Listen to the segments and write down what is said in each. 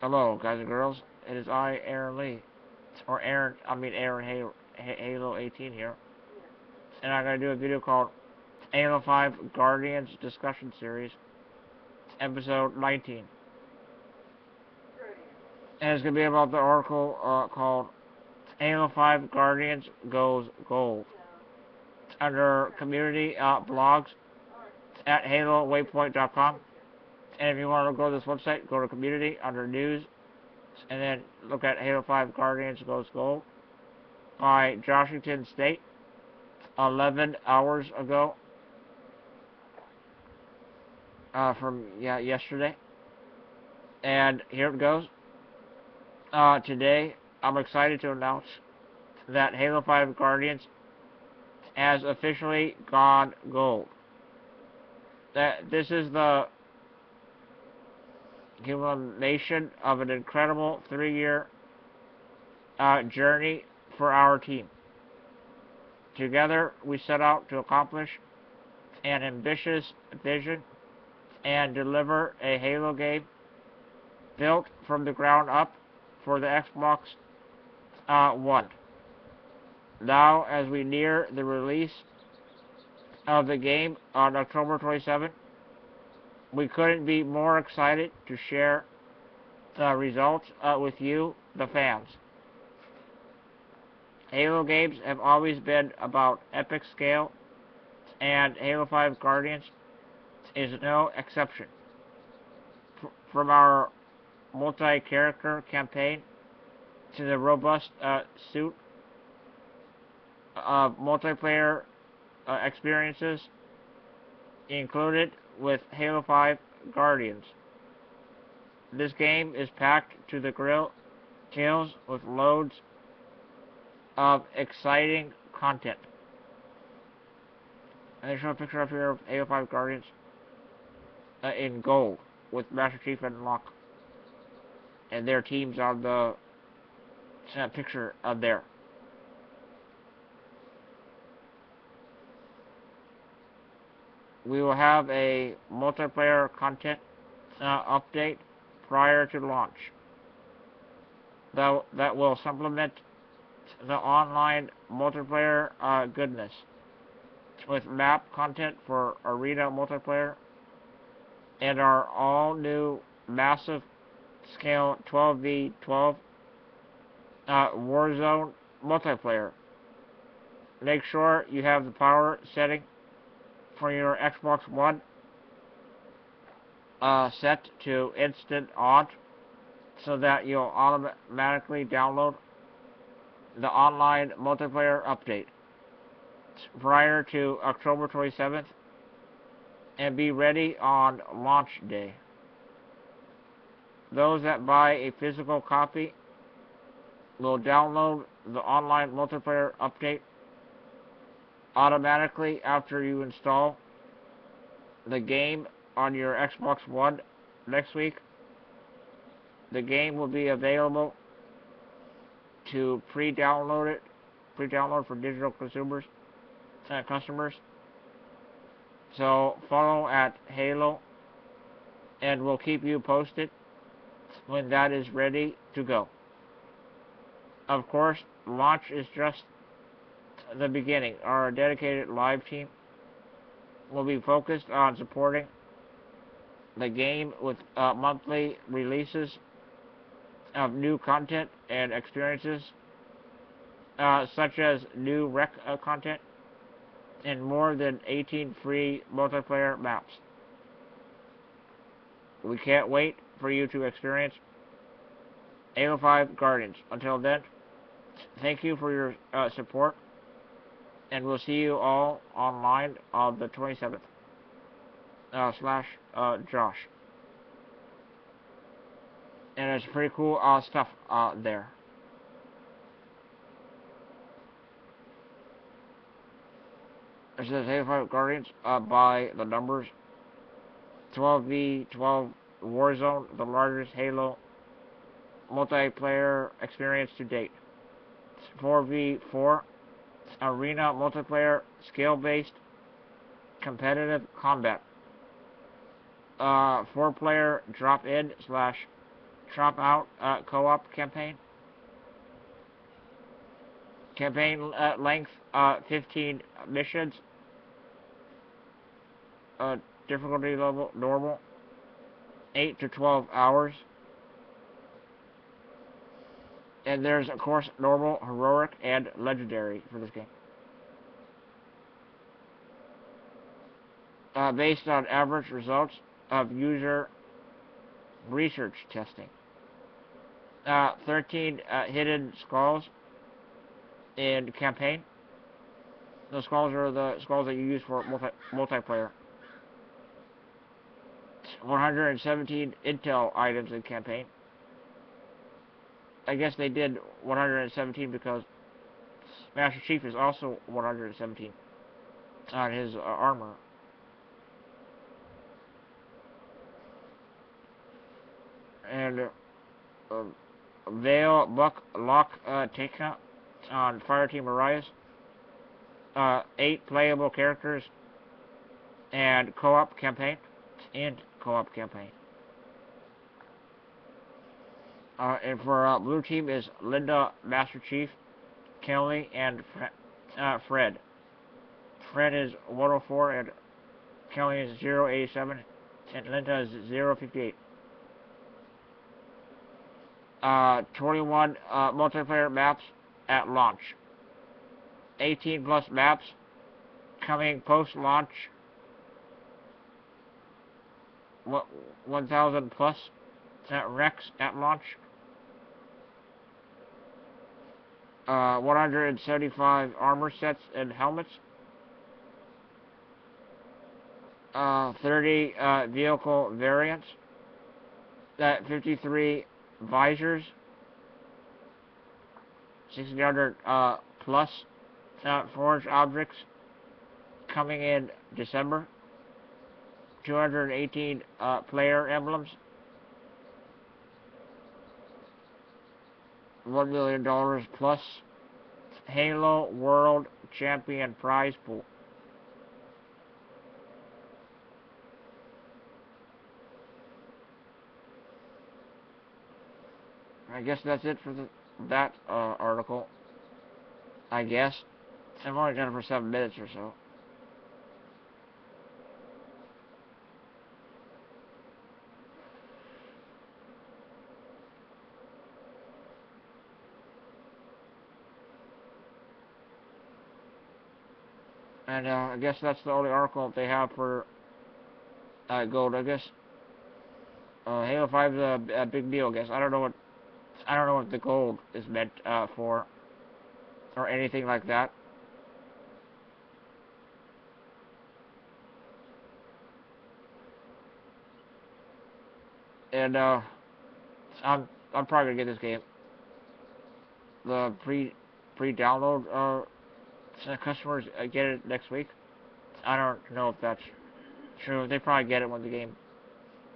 Hello, guys and girls. It is I, Aaron Lee. Or Aaron, I mean Aaron Halo, Halo 18 here. And I'm going to do a video called Halo 5 Guardians Discussion Series, Episode 19. And it's going to be about the article uh, called Halo 5 Guardians Goes Gold. Under Community uh, Blogs at HaloWaypoint.com. And if you want to go to this website, go to Community under News, and then look at Halo 5 Guardians Goes Gold by Washington State 11 hours ago uh, from yeah yesterday. And here it goes. Uh, today, I'm excited to announce that Halo 5 Guardians has officially gone gold. That this is the culmination of an incredible three-year uh, journey for our team. Together, we set out to accomplish an ambitious vision and deliver a Halo game built from the ground up for the Xbox uh, One. Now, as we near the release of the game on October 27th, we couldn't be more excited to share the results uh, with you, the fans. Halo games have always been about epic scale, and Halo 5 Guardians is no exception. F from our multi-character campaign to the robust uh, suite of multiplayer uh, experiences included with Halo 5 Guardians. This game is packed to the grill gills with loads of exciting content. And they show a picture up here of Halo 5 Guardians uh, in gold with Master Chief and Locke. And their teams on the uh, picture of there. We will have a multiplayer content uh, update prior to launch. That, that will supplement the online multiplayer uh, goodness with map content for arena multiplayer and our all new massive scale 12v12 uh, Warzone multiplayer. Make sure you have the power setting for your Xbox One uh, set to instant on so that you'll automatically download the online multiplayer update prior to October 27th and be ready on launch day. Those that buy a physical copy will download the online multiplayer update automatically after you install the game on your Xbox One next week. The game will be available to pre-download it, pre-download for digital consumers, uh, customers. So follow at Halo, and we'll keep you posted when that is ready to go. Of course, launch is just the beginning, our dedicated live team will be focused on supporting the game with uh, monthly releases of new content and experiences, uh, such as new REQ uh, content and more than 18 free multiplayer maps. We can't wait for you to experience Halo 5 Guardians. Until then, thank you for your uh, support and we'll see you all online on the 27th. Uh, slash uh, Josh. And there's pretty cool uh, stuff uh, there. It says Halo 5 Guardians uh, by the numbers 12v12 Warzone, the largest Halo multiplayer experience to date. 4v4 arena multiplayer, skill-based, competitive combat. Uh, four-player drop-in slash drop-out uh, co-op campaign. Campaign uh, length, uh, 15 missions. Uh, difficulty level, normal. 8 to 12 hours. And there's, of course, normal, heroic, and legendary for this game. Uh, based on average results of user research testing. Uh, 13 uh, hidden skulls in campaign. Those skulls are the skulls that you use for multi multiplayer. 117 intel items in campaign. I guess they did 117 because Master Chief is also 117 on his uh, armor. And uh, Vale Buck Locke uh, Tanaka on Fireteam Osiris. Uh, eight playable characters and co-op campaign and co-op campaign. Uh, and for uh, blue team is Linda, Master Chief, Kelly, and Fre uh, Fred. Fred is 104 and Kelly is 087 and Linda is 058. Uh, 21 uh, multiplayer maps at launch. 18 plus maps coming post launch. 1,000 plus at REQs at launch. Uh, 175 armor sets and helmets. Uh, 30 uh, vehicle variants. That 53 visors. 1600 uh, plus uh, forged objects coming in December. 218 uh, player emblems. $1 million plus Halo World Champion prize pool. I guess that's it for the, that uh, article. I guess. I've only done it for seven minutes or so. And uh, I guess that's the only article they have for uh, gold. I guess uh, Halo 5 is a, a, big deal. I guess I don't know what I don't know what the gold is meant uh, for or anything like that. And uh, I'm I'm probably gonna get this game. The pre pre download uh so customers uh, get it next week. I don't know if that's true. They probably get it when the game,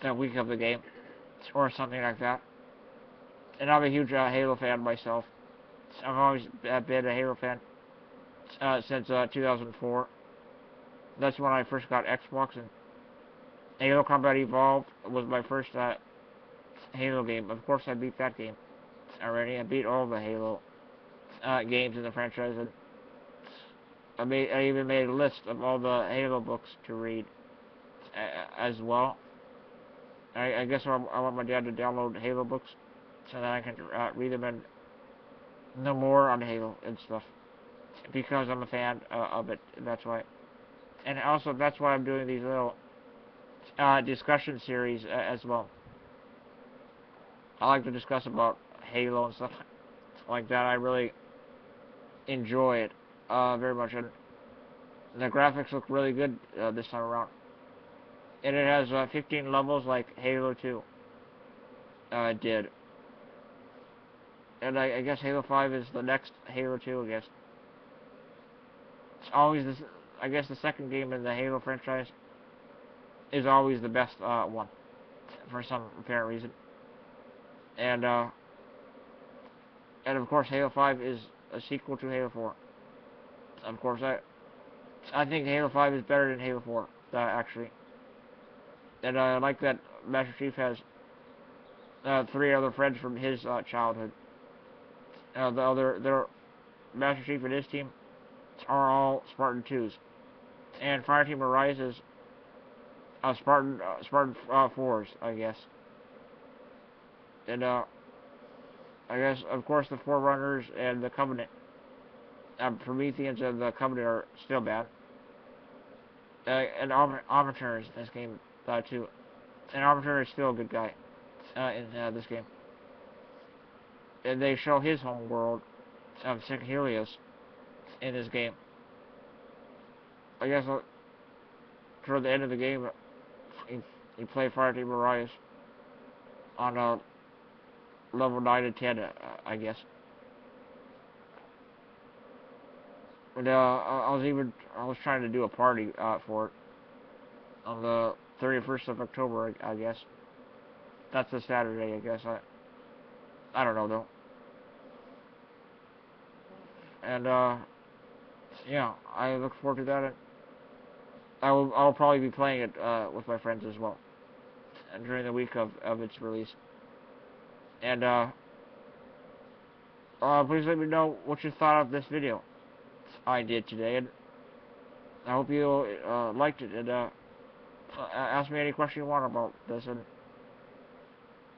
the week of the game, or something like that. And I'm a huge uh, Halo fan myself. I've always uh, been a Halo fan uh, since uh, 2004. That's when I first got Xbox, and Halo Combat Evolved was my first Halo game. Of course, I beat that game already. I beat all the Halo games in the franchise, and I made I even made a list of all the Halo books to read as well. I, I guess I, I want my dad to download Halo books so that I can uh, read them and know more on Halo and stuff because I'm a fan uh, of it. That's why, and also that's why I'm doing these little uh, discussion series uh, as well. I like to discuss about Halo and stuff like that. I really enjoy it uh, very much. And the graphics look really good uh, this time around. And it has uh, 15 levels like Halo 2 uh, did. And I, I, guess Halo 5 is the next Halo 2, I guess. It's always this, I guess the second game in the Halo franchise is always the best uh, one. For some apparent reason. And, uh, and of course Halo 5 is a sequel to Halo 4 of course. I I think Halo 5 is better than Halo 4, uh, actually. And I like that Master Chief has uh, three other friends from his uh, childhood. Uh, the other, their Master Chief and his team are all Spartan 2s. And Fireteam Osiris uh, Spartan uh, Spartan uh, 4s, I guess. And, uh, I guess, of course, the Forerunners and the Covenant, um, Prometheans and the Covenant are still bad. Uh, and Arbiter is this game, uh, too. And Arbiter is still a good guy, uh, in, uh, this game. And they show his home world of Sanghelios in this game. I guess uh, toward the end of the game, you, you play Fireteam on a level 9 to 10, uh, I guess. And, uh, I was even, I was trying to do a party, uh, for it on the 31st of October, I, I guess. That's a Saturday, I guess. I, I don't know, though. And, uh, yeah, I look forward to that. I will, I'll probably be playing it, uh, with my friends as well. And during the week of, of its release. And, uh, uh, please let me know what you thought of this video I did today. And I hope you, uh, liked it. And, uh, ask me any question you want about this. And,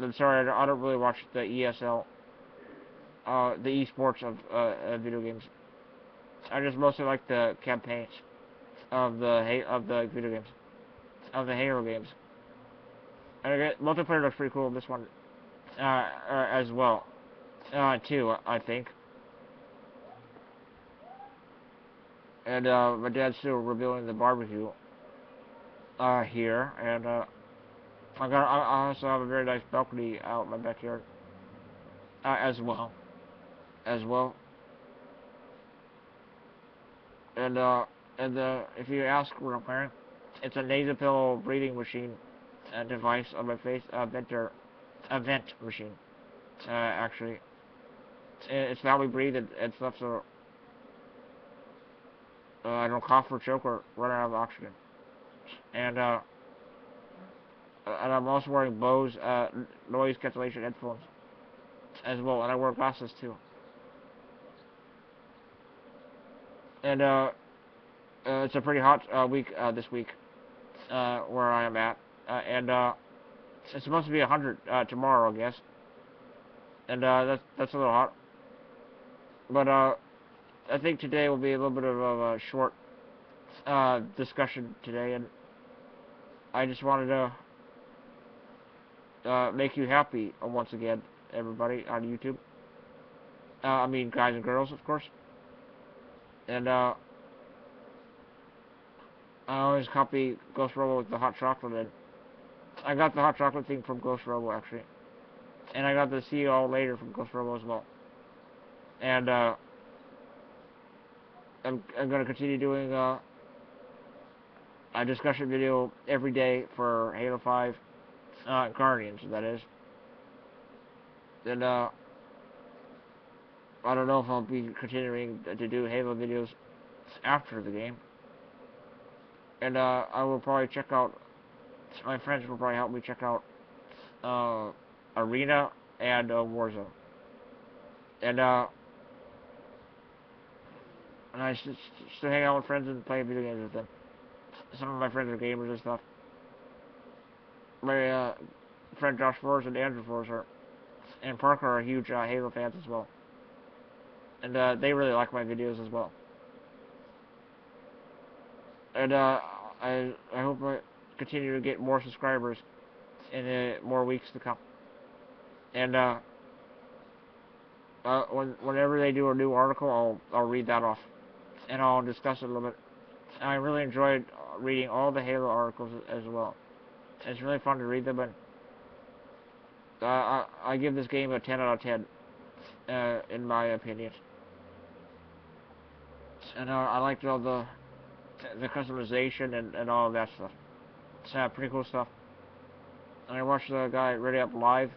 I'm sorry, I don't really watch the ESL, uh, the esports of, uh, video games. I just mostly like the campaigns of the of the video games, of the Halo games. And multiplayer looks pretty cool. This one, uh, uh, as well, uh, too. I think. And uh, my dad's still revealing the barbecue uh, here, and uh, I got I also have a very nice balcony out in my backyard uh, as well, as well. And uh, and uh, if you ask what I'm wearing, it's a nasopillow breathing machine uh, device on my face, uh, venter, a vent machine, uh, actually. It's how we breathe and, and stuff, so uh, I don't cough or choke or run out of oxygen. And, uh, and I'm also wearing Bose, uh, noise cancellation headphones as well, and I wear glasses too. And, uh, uh, it's a pretty hot uh, week uh, this week uh, where I am at, and uh, it's supposed to be 100 tomorrow, I guess. And that's that's a little hot. But I think today will be a little bit of a uh, short uh, discussion today, and I just wanted to uh, make you happy once again, everybody on YouTube. I mean, guys and girls, of course. And I always copy Ghost Robo with the hot chocolate in. I got the hot chocolate thing from Ghost Robo, actually. And I got the see you all later from Ghost Robo as well. And, I'm, I'm gonna continue doing, uh, a discussion video every day for Halo 5, uh, Guardians, that is. And, uh, I don't know if I'll be continuing to do Halo videos after the game and uh, I will probably check out. My friends will probably help me check out uh, Arena and uh, Warzone, and uh, and I just, just hang out with friends and play video games with them. Some of my friends are gamers and stuff. My uh, friend Josh Forrest and Andrew Forrest are, and Parker are huge uh, Halo fans as well, and uh, they really like my videos as well. And uh, I I hope I continue to get more subscribers in uh, more weeks to come. And uh, uh, when whenever they do a new article, I'll I'll read that off, and I'll discuss it a little bit. I really enjoyed reading all the Halo articles as well. It's really fun to read them, and uh, I I give this game a 10 out of 10, uh, in my opinion. And uh, I liked all the the customization and, and all that stuff. It's uh, pretty cool stuff. And I watched the guy Ready Up Live.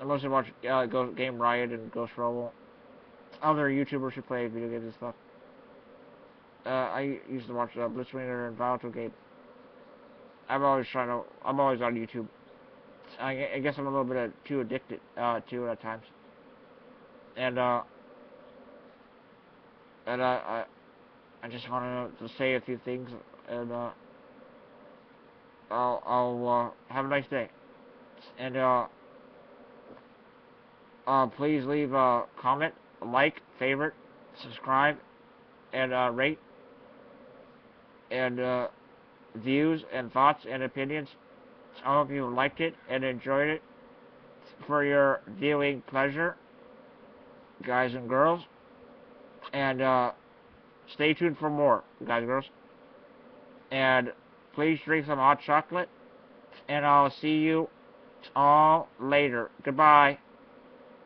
I mostly watch uh, Game Riot and Ghost Robo. Other YouTubers who play video games and stuff. Uh, I used to watch uh, Blitzwinger and Volatile Game. I'm always trying to. I'm always on YouTube. I, I guess I'm a little bit uh, too addicted uh, to it at times. And uh, and I I just wanted to say a few things, and uh, I'll I'll uh, have a nice day, and uh, uh, please leave a comment, like, favorite, subscribe, and uh, rate, and uh, views and thoughts and opinions. I hope you liked it and enjoyed it for your viewing pleasure, guys and girls. And uh, stay tuned for more, guys and girls. And please drink some hot chocolate. And I'll see you all later. Goodbye.